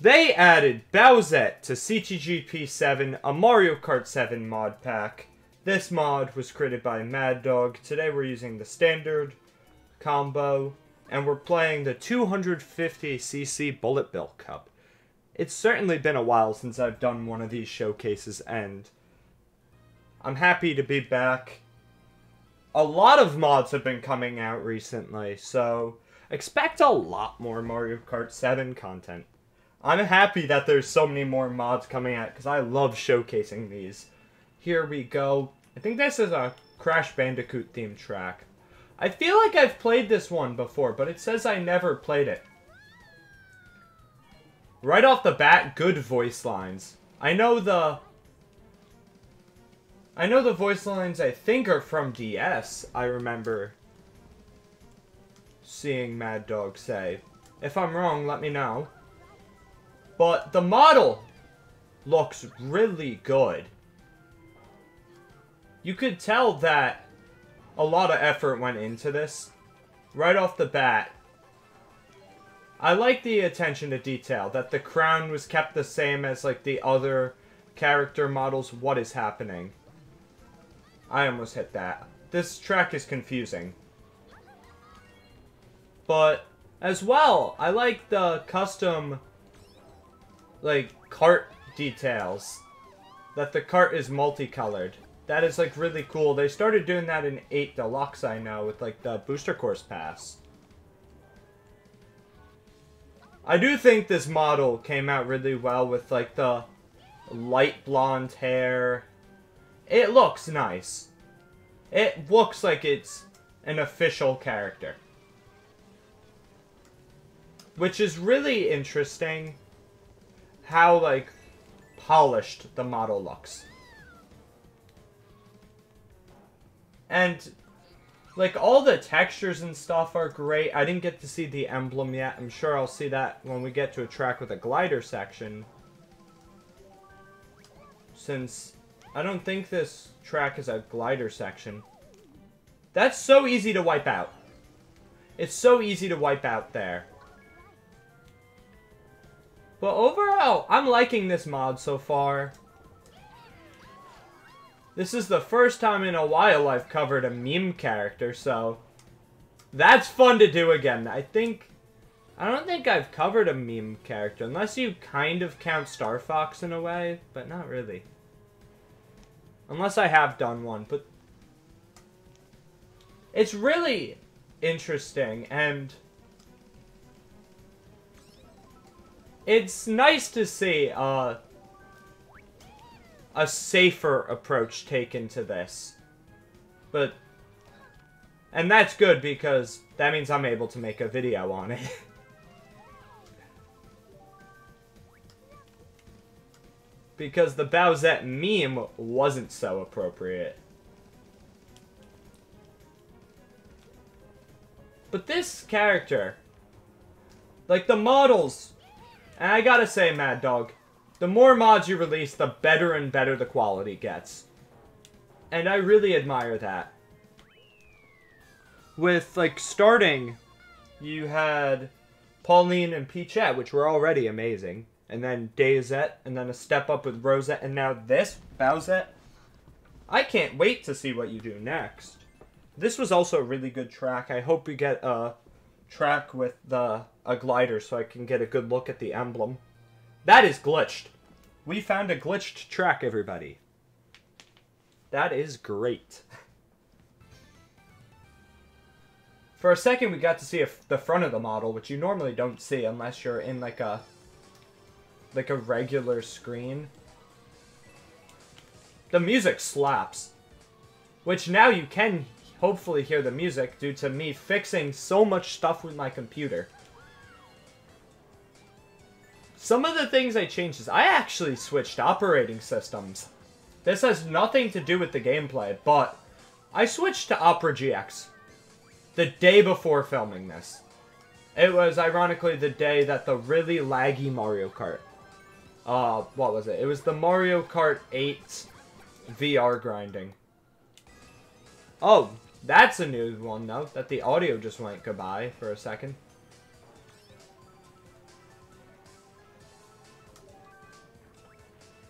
They added Bowsette to CTGP 7, a Mario Kart 7 mod pack. This mod was created by Mad Dog. Today we're using the standard combo, and we're playing the 250cc Bullet Bill Cup. It's certainly been a while since I've done one of these showcases, and I'm happy to be back. A lot of mods have been coming out recently, so expect a lot more Mario Kart 7 content. I'm happy that there's so many more mods coming out because I love showcasing these. Here we go. I think this is a Crash Bandicoot theme track. I feel like I've played this one before, but it says I never played it. Right off the bat, good voice lines. I know the... I know the voice lines I think are from DS, I remember seeing Mad Dog say. If I'm wrong, let me know. But the model looks really good. You could tell that a lot of effort went into this. Right off the bat. I like the attention to detail. That the crown was kept the same as like the other character models. What is happening? I almost hit that. This track is confusing. But as well, I like the custom like cart details. That the cart is multicolored. That is like really cool. They started doing that in 8 Deluxe, I know, with like the booster course pass. I do think this model came out really well with like the light blonde hair. It looks nice. It looks like it's an official character. Which is really interesting how, like, polished the model looks. And, like, all the textures and stuff are great. I didn't get to see the emblem yet. I'm sure I'll see that when we get to a track with a glider section. Since I don't think this track is a glider section. That's so easy to wipe out. It's so easy to wipe out there. But overall, I'm liking this mod so far. This is the first time in a while I've covered a meme character, so... That's fun to do again. I think... I don't think I've covered a meme character, unless you kind of count Star Fox in a way, but not really. Unless I have done one, but... It's really interesting, and... it's nice to see uh, a safer approach taken to this. But, and that's good because that means I'm able to make a video on it. because the Bowsette meme wasn't so appropriate. But this character, like the models and I gotta say, Mad Dog, the more mods you release, the better and better the quality gets. And I really admire that. With, like, starting, you had Pauline and Peachette, which were already amazing. And then Daisette, and then a step up with Rosette, and now this, Bowsette. I can't wait to see what you do next. This was also a really good track. I hope we get a track with the a glider so I can get a good look at the emblem. That is glitched. We found a glitched track, everybody. That is great. For a second, we got to see the front of the model, which you normally don't see unless you're in like a like a regular screen. The music slaps. Which now you can hopefully hear the music due to me fixing so much stuff with my computer. Some of the things I changed is I actually switched operating systems. This has nothing to do with the gameplay, but I switched to Opera GX the day before filming this. It was ironically the day that the really laggy Mario Kart. Uh, what was it? It was the Mario Kart 8 VR grinding. Oh, that's a new one, though, that the audio just went goodbye for a second.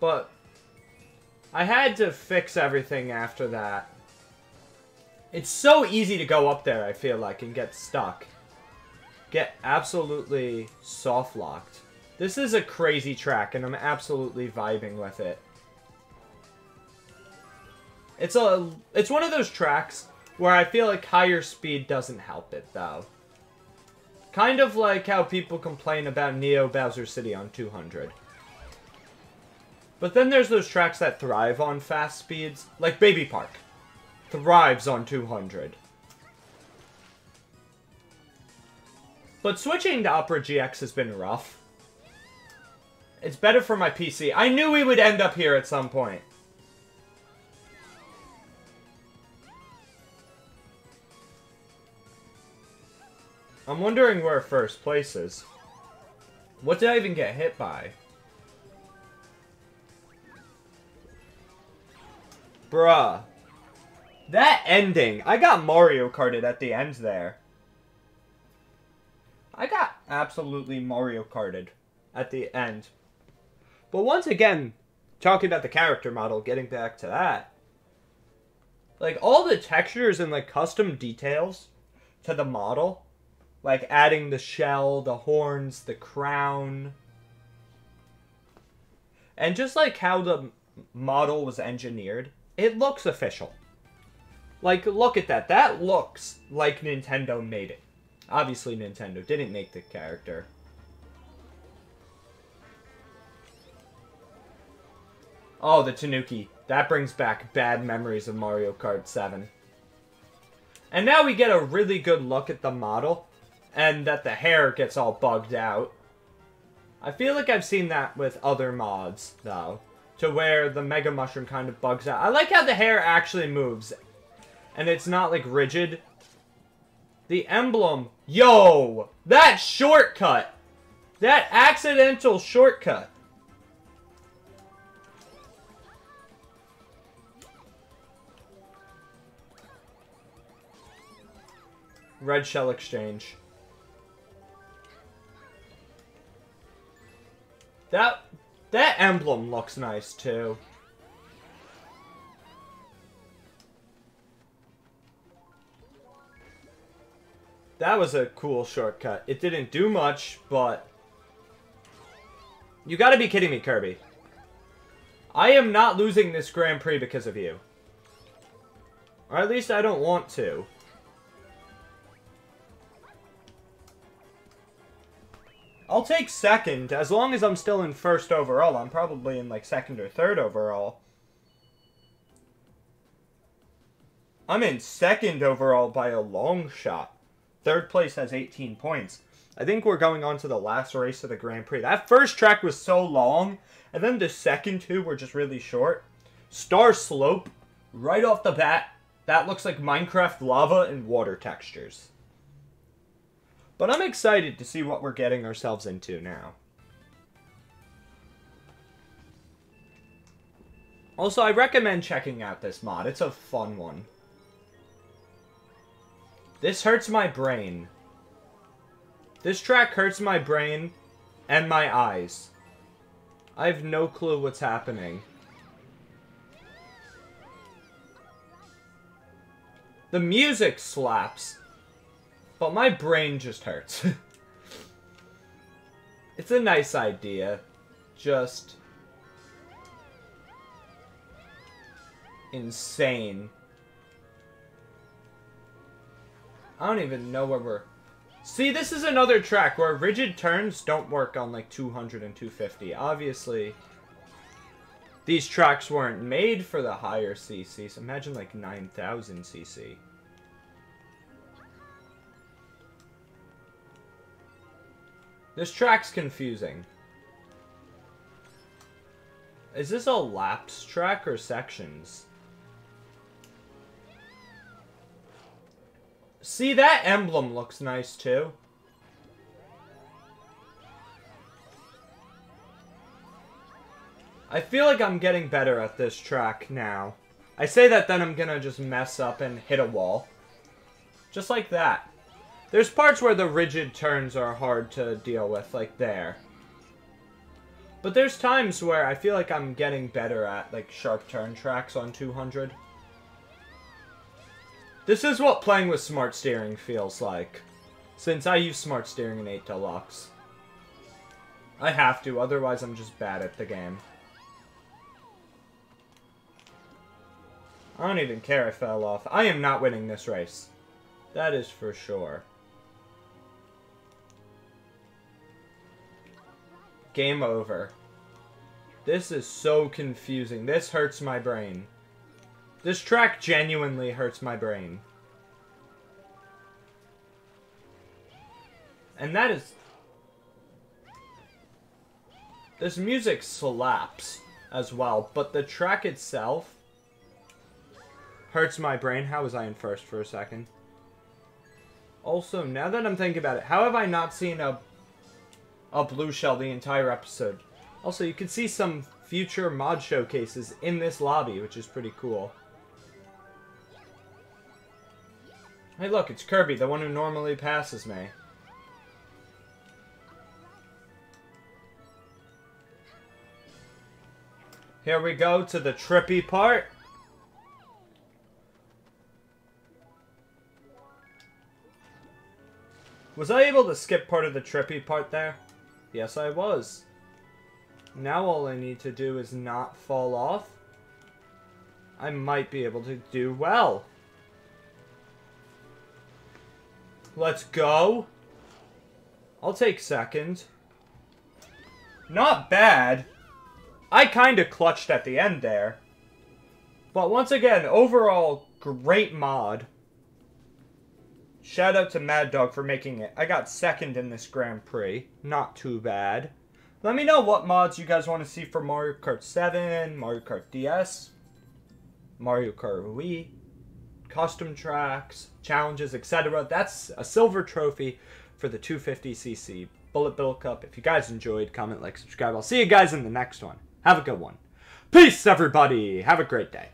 But I had to fix everything after that. It's so easy to go up there, I feel like, and get stuck. Get absolutely soft locked. This is a crazy track, and I'm absolutely vibing with it. It's a it's one of those tracks where I feel like higher speed doesn't help it though. Kind of like how people complain about Neo Bowser City on 200. But then there's those tracks that thrive on fast speeds, like Baby Park. Thrives on 200. But switching to Opera GX has been rough. It's better for my PC. I knew we would end up here at some point. I'm wondering where first place is. What did I even get hit by? Bruh. That ending. I got Mario Karted at the end there. I got absolutely Mario Karted at the end. But once again, talking about the character model, getting back to that. Like, all the textures and, like, custom details to the model. Like, adding the shell, the horns, the crown. And just, like, how the model was engineered, it looks official. Like, look at that. That looks like Nintendo made it. Obviously, Nintendo didn't make the character. Oh, the Tanuki. That brings back bad memories of Mario Kart 7. And now we get a really good look at the model, and that the hair gets all bugged out. I feel like I've seen that with other mods, though, to where the Mega Mushroom kind of bugs out. I like how the hair actually moves, and it's not, like, rigid. The emblem. Yo! That shortcut! That accidental shortcut. Red Shell Exchange. That emblem looks nice too. That was a cool shortcut. It didn't do much, but... You gotta be kidding me, Kirby. I am not losing this Grand Prix because of you. Or at least I don't want to. I'll take second, as long as I'm still in first overall. I'm probably in, like, second or third overall. I'm in second overall by a long shot. Third place has 18 points. I think we're going on to the last race of the Grand Prix. That first track was so long, and then the second two were just really short. Star Slope, right off the bat, that looks like Minecraft lava and water textures. But I'm excited to see what we're getting ourselves into now. Also, I recommend checking out this mod. It's a fun one. This hurts my brain. This track hurts my brain and my eyes. I have no clue what's happening. The music slaps. But my brain just hurts. it's a nice idea. Just... Insane. I don't even know where we're... See, this is another track where rigid turns don't work on like 200 and 250. Obviously, these tracks weren't made for the higher CC, so imagine like 9,000 CC. This track's confusing. Is this a laps track or sections? See, that emblem looks nice too. I feel like I'm getting better at this track now. I say that then I'm gonna just mess up and hit a wall. Just like that. There's parts where the rigid turns are hard to deal with, like there. But there's times where I feel like I'm getting better at like sharp turn tracks on 200. This is what playing with smart steering feels like. Since I use smart steering in 8 Deluxe. I have to, otherwise I'm just bad at the game. I don't even care if I fell off. I am not winning this race. That is for sure. Game over. This is so confusing. This hurts my brain. This track genuinely hurts my brain. And that is... This music slaps as well, but the track itself hurts my brain. How was I in first for a second? Also, now that I'm thinking about it, how have I not seen a a blue shell the entire episode? Also, you can see some future mod showcases in this lobby, which is pretty cool. Hey look, it's Kirby, the one who normally passes me. Here we go to the trippy part. Was I able to skip part of the trippy part there? Yes, I was. Now all I need to do is not fall off. I might be able to do well. Let's go. I'll take second. Not bad. I kind of clutched at the end there. But once again, overall, great mod. Shout out to Mad Dog for making it. I got second in this Grand Prix. Not too bad. Let me know what mods you guys want to see for Mario Kart 7, Mario Kart DS, Mario Kart Wii, custom tracks, challenges, etc. That's a silver trophy for the 250cc Bullet Bill Cup. If you guys enjoyed, comment, like, subscribe. I'll see you guys in the next one. Have a good one. Peace, everybody. Have a great day.